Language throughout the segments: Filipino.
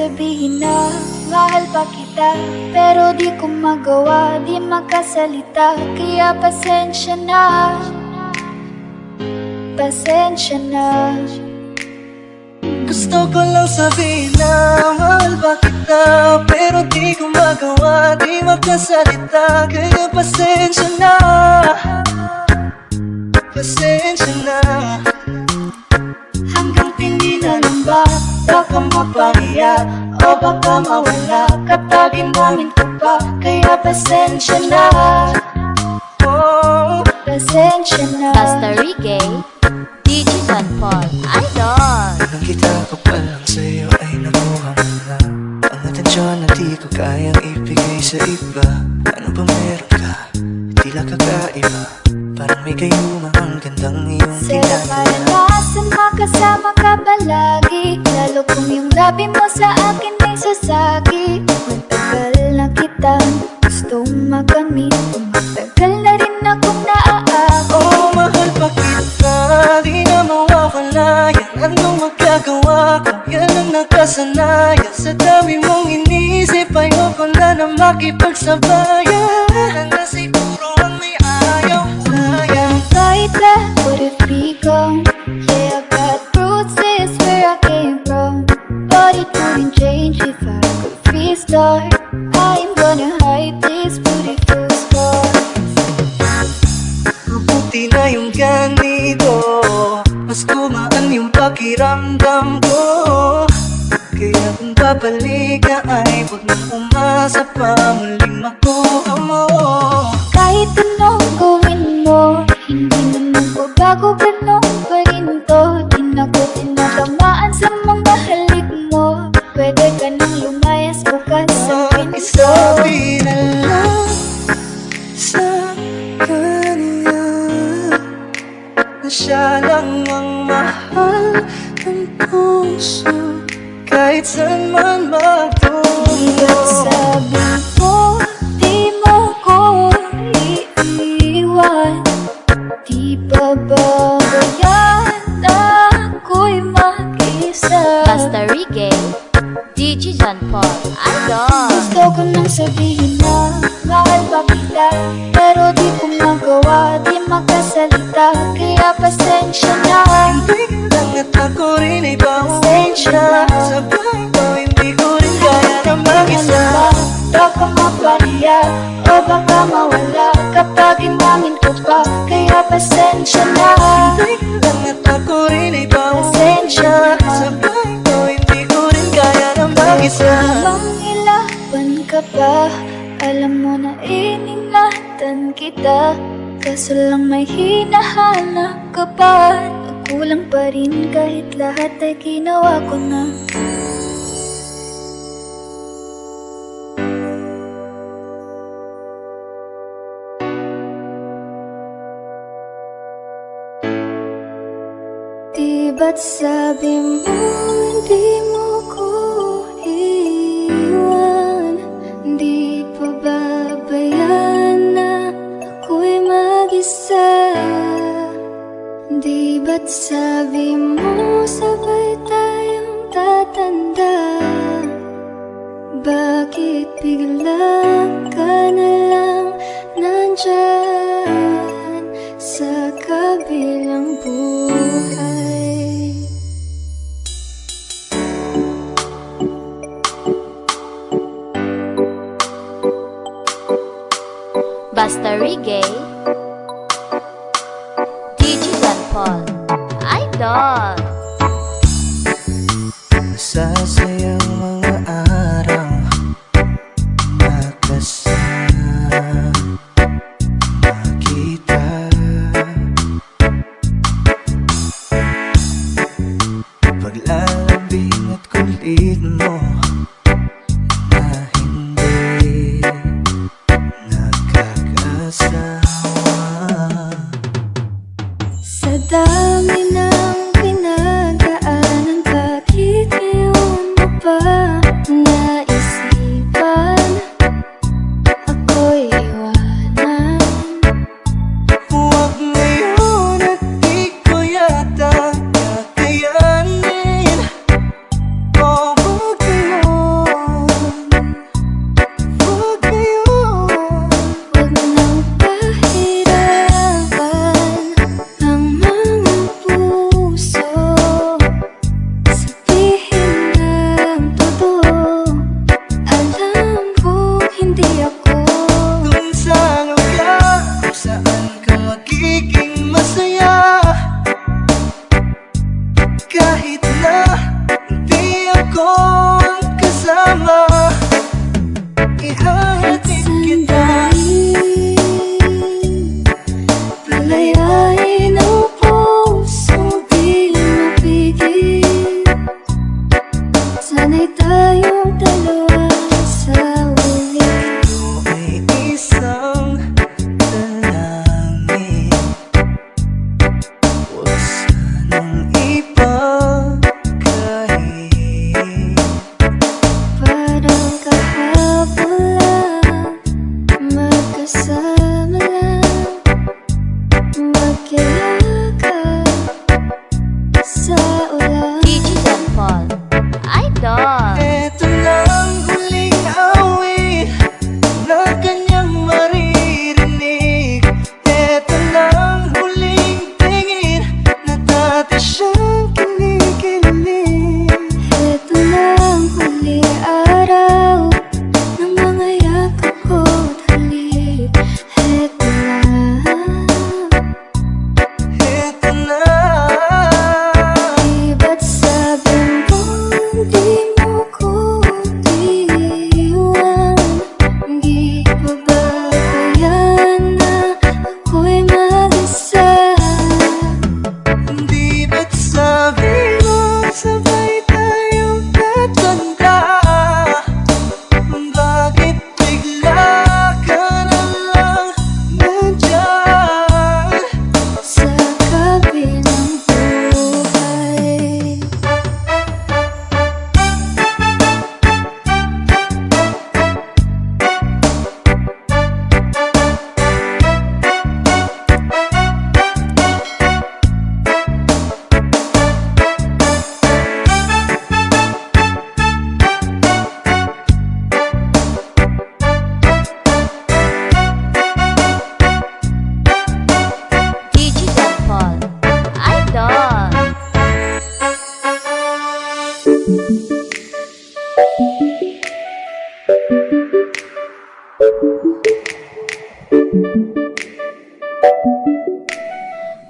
sabihin na mahal pa kita Pero di ko magawa, di makasalita Kaya pasensya na. Pasensya na. Gusto ko lang sabihin na mahal ba kita Pero di ko magawa, di makasalita Kaya pasensya na. Pasensya na ba Baka mapahiya O baka mawala Kapag inamin ko pa Kaya pasensya na. Oh, Pasensya na. Basta Reggae, DJ John Paul, Idol. Nang kita ko pa lang sa'yo ay nakuha mo na Ang atensyon na di ko kayang ibigay sa iba. Ano ba meron ka? Tila kakaiba. Parang may gayuma ang gandang iyong Sarap labi mo sa akin ay sasagi. Matagal na kitang gustong makamit. Matagal na rin akong naaako. Oh, mahal pa kita. Di na mawawala Yan anong magagawa ko? Yan ang nakasanaya Sa dami mong inisip Ayoko na na makipagsabayan. Na siguro Huwag nang umasa pa Muling makuha mo. Kahit anong gawin mo Hindi na magbabago ganun pa rin to? Di na ko tinatamaan sa mga halik mo? Pwede ka nang lumayas bukas sa pinto Pakisabi na lang sa kanya Na siya lang ang mahal ng puso 该怎么懂？你？Alam mo na iningatan kita? Kaso lang may hinahanap ka pa. Nagkulang pa rin kahit lahat ay ginawa ko na. Di ba't sabi mo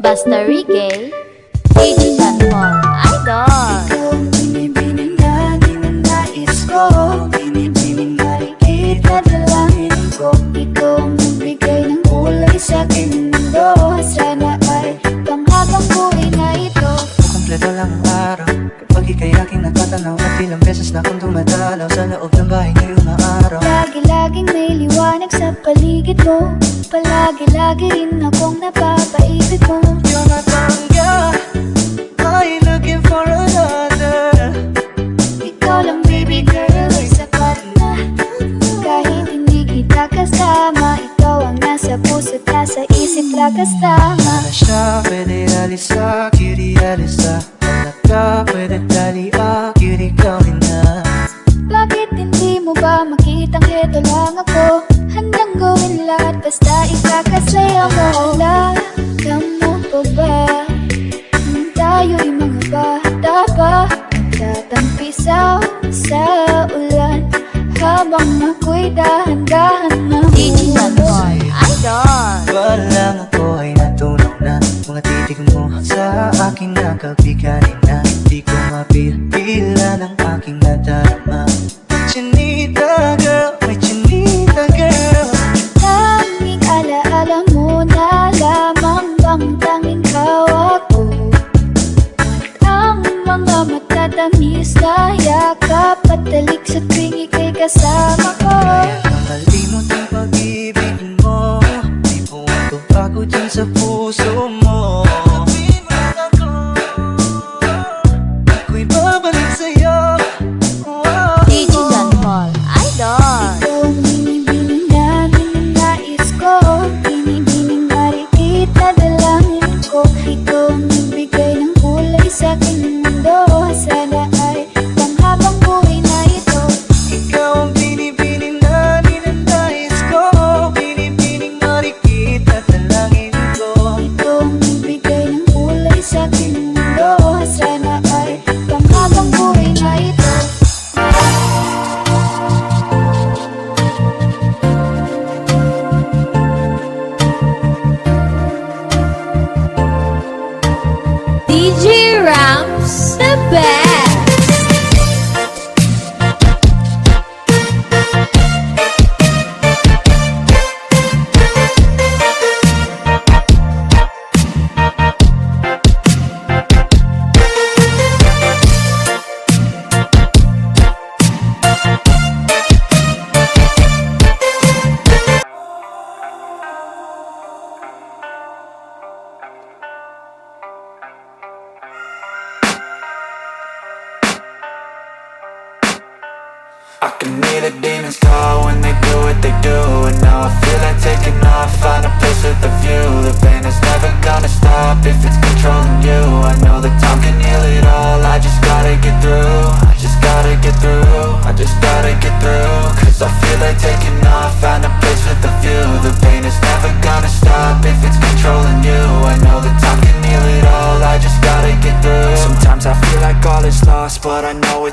Basta Reggae Digital Paul Idol. Ang binibining na ninanais ko Binibining nakikita dalangin ko Ikaw ang aking mundo Sana ay panghabang buhay na ito Kumpleto lang ang araw Kapag ika'y aking natatanaw At ilang beses na akong dumadalaw paligid mo Palagi-lagi rin akong napapaisip mo Yung matangga I looking for another. Ikaw lang baby girl ay sapat na. Kahit hindi kita kasama Ikaw ang nasa puso't nasa isip lakas tama Na siya pwede alisa, cutie alisa. Talaga pwede dali ah, cutie gawin na. Bakit hindi mo ba makitang heto lang ako basta ikakasaya mo Wala ka mo pa ba? Nung tayo'y mga bata pa Tatampisaw sa ulan Habang ako'y dahan-dahan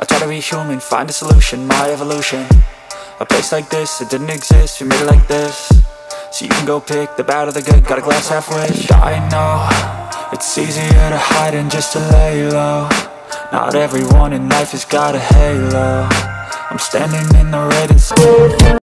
I try to be human, find a solution, my evolution. A place like this, it didn't exist, we made it like this. So you can go pick the bad or the good, got a glass half wish. I know, it's easier to hide than just to lay low. Not everyone in life has got a halo. I'm standing in the red and